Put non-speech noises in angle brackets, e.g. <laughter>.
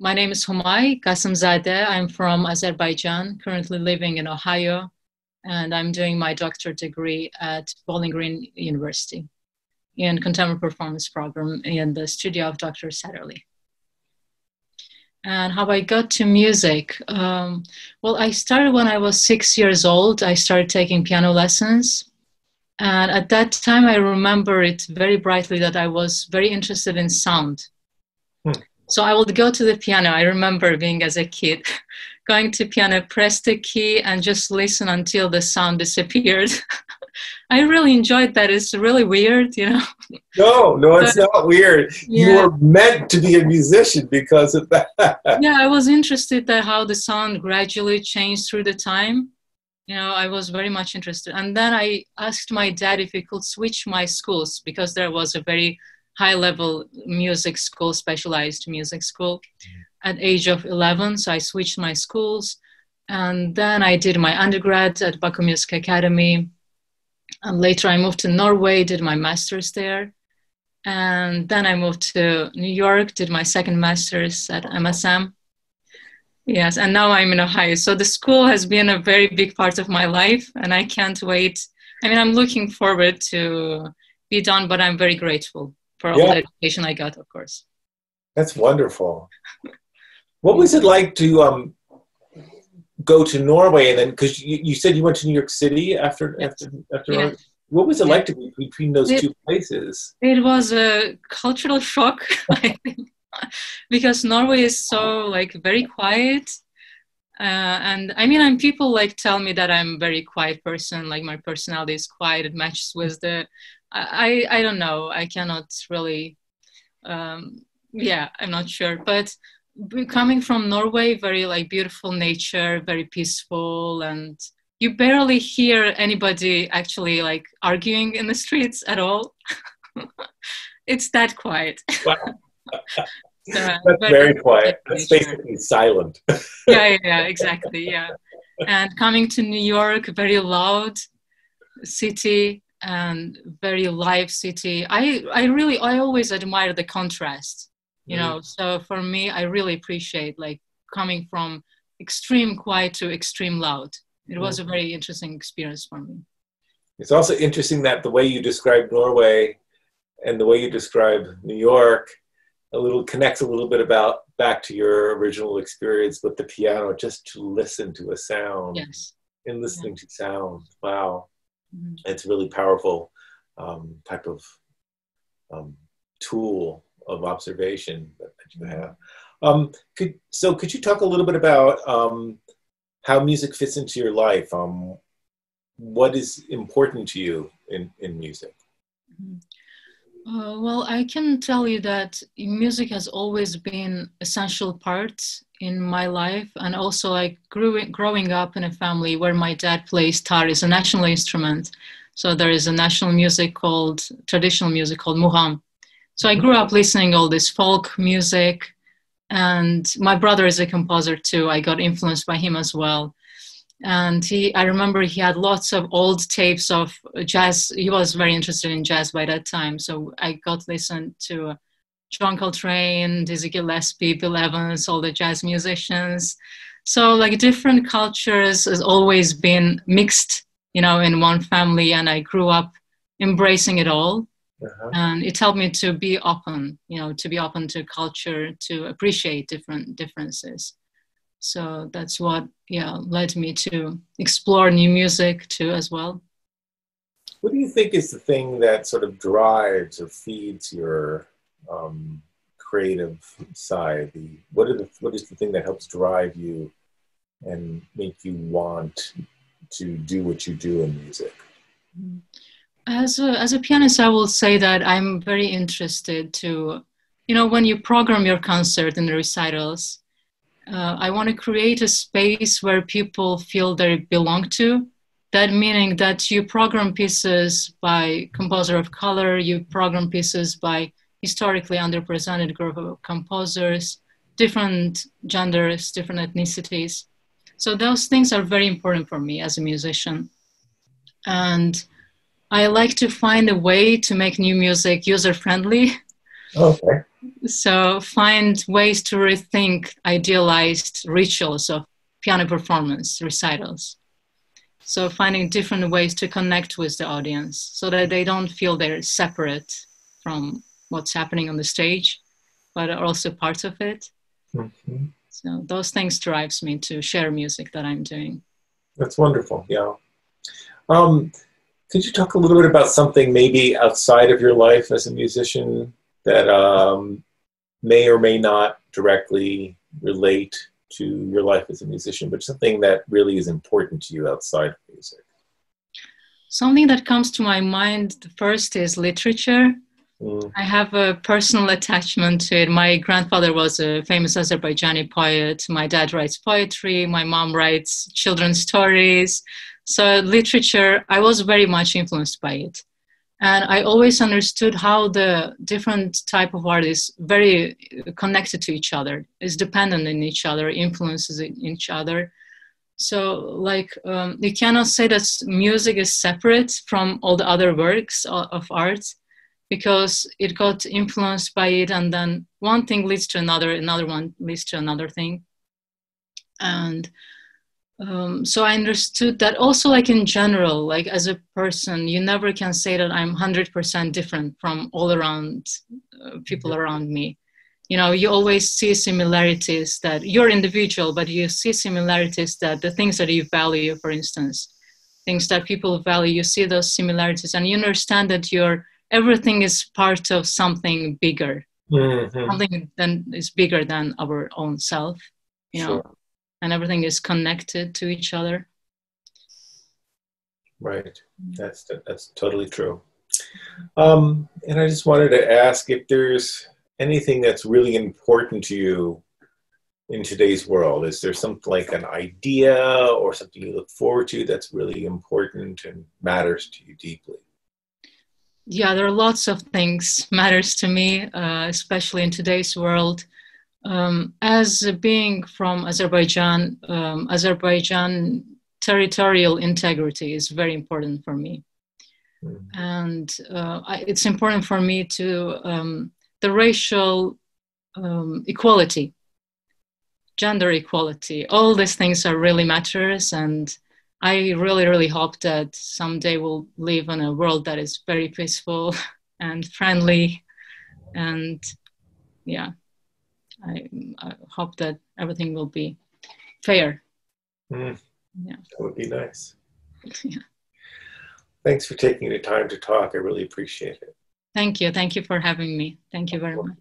my name is Humay Gasimzade. I'm from Azerbaijan, currently living in Ohio, and I'm doing my doctorate degree at Bowling Green University in contemporary performance program in the studio of Dr. Satterlee. And how I got to music? Um, well, I started when I was six years old. I started taking piano lessons. And at that time, I remember it very brightly that I was very interested in sound. So I would go to the piano. I remember being as a kid, <laughs> going to piano, press the key, and just listen until the sound disappeared. <laughs> I really enjoyed that. It's really weird, you know. No, no, it's but, not weird. Yeah. You were meant to be a musician because of that. <laughs> yeah, I was interested in how the sound gradually changed through the time. You know, I was very much interested. And then I asked my dad if he could switch my schools because there was a very high level music school, specialized music school at age of 11. So I switched my schools. And then I did my undergrad at Baku Music Academy and later I moved to Norway, did my master's there. And then I moved to New York, did my second master's at MSM. Yes, and now I'm in Ohio. So the school has been a very big part of my life, and I can't wait. I mean, I'm looking forward to be done, but I'm very grateful for all yeah. the education I got, of course. That's wonderful. what was it like to um, go to Norway and then because you, you said you went to New York City after yes. after after yeah. what was it like to be between those it, two places? It was a cultural shock, <laughs> I think, because Norway is so like very quiet. Uh, and I mean, I'm people like tell me that I'm a very quiet person. Like my personality is quiet. It matches with the. I I don't know. I cannot really. Um, yeah, I'm not sure, but coming from Norway, very like beautiful nature, very peaceful, and you barely hear anybody actually like arguing in the streets at all. <laughs> it's that quiet. Wow. <laughs> That's very, quiet. That's basically silent. <laughs> yeah, yeah, yeah, exactly. Yeah. And coming to New York, very loud city and very live city. I, I really, I always admire the contrast you mm. know so for me i really appreciate like coming from extreme quiet to extreme loud it was a mm. very interesting experience for me it's also interesting that the way you describe norway and the way you describe new york a little connects a little bit about back to your original experience with the piano just to listen to a sound yes and listening yeah. to sound wow mm-hmm. it's really powerful um, type of um, tool of observation that, you have. Um, could, so could you talk a little bit about um, how music fits into your life? Um, what is important to you in, in music? Mm-hmm. Uh, well, I can tell you that music has always been essential part in my life, and also I grew growing up in a family where my dad plays tar, is a national instrument. So there is a national music called traditional music called mugham, so I grew up listening all this folk music, and my brother is a composer too. I got influenced by him as well. And he, I remember he had lots of old tapes of jazz. He was very interested in jazz by that time. So I got listened to John Coltrane, Dizzy Gillespie, Bill Evans, all the jazz musicians. So like different cultures has always been mixed, you know, in one family. And I grew up embracing it all uh-huh. and it helped me to be open you know to be open to culture to appreciate different differences so that's what yeah led me to explore new music too as well. What do you think is the thing that sort of drives or feeds your um, creative side? The what are the what is the thing that helps drive you and make you want to do what you do in music? As a, as a pianist, I will say that I'm very interested to, you know, when you program your concert and the recitals, uh, I want to create a space where people feel they belong to. That meaning that you program pieces by composer of color, you program pieces by historically underrepresented group of composers, different genders, different ethnicities. So those things are very important for me as a musician. And I like to find a way to make new music user friendly. Okay. So find ways to rethink idealized rituals of piano performance recitals. So finding different ways to connect with the audience so that they don't feel they're separate from what's happening on the stage, but are also part of it. Mm-hmm. So those things drives me to share music that I'm doing. That's wonderful. Yeah. Um, could you talk a little bit about something maybe outside of your life as a musician that um, may or may not directly relate to your life as a musician, but something that really is important to you outside of music? Something that comes to my mind the first is literature. Mm. I have a personal attachment to it. My grandfather was a famous Azerbaijani poet. My dad writes poetry. My mom writes children's stories. So, literature, I was very much influenced by it and i always understood how the different type of art is very connected to each other is dependent in each other influences in each other. So like um, you cannot say that music is separate from all the other works of art because it got influenced by it and then one thing leads to another another one leads to another thing. And um, so i understood that also like in general like as a person you never can say that i'm 100% different from all around uh, people around me. You know you always see similarities that you're individual but you see similarities that the things that you value for instance things that people value you see those similarities and you understand that your everything is part of something bigger. Mm-hmm. something that is bigger than our own self you know? Sure and everything is connected to each other. Right. That's that's totally true. Um, and I just wanted to ask if there's anything that's really important to you in today's world. Is there something like an idea or something you look forward to that's really important and matters to you deeply? Yeah, there are lots of things <laughs> matters to me, uh, especially in today's world. Um, as being from Azerbaijan, um, Azerbaijan territorial integrity is very important for me. Mm. And uh, I, it's important for me to um, the racial um, equality, gender equality, all these things are really matters. And I really, really hope that someday we'll live in a world that is very peaceful <laughs> and friendly. And yeah, I, I hope that everything will be fair. Mm. Yeah. That would be nice. <laughs> yeah. Thanks for taking the time to talk. I really appreciate it. Thank you. Thank you for having me. Thank you very much.